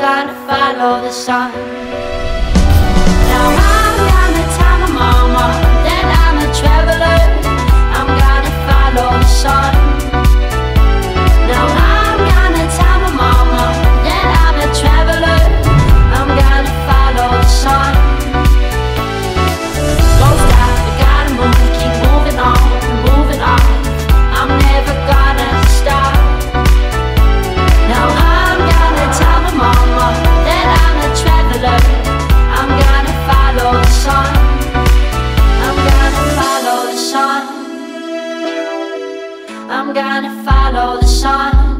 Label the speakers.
Speaker 1: gonna follow the sun. I'm gonna follow the sun.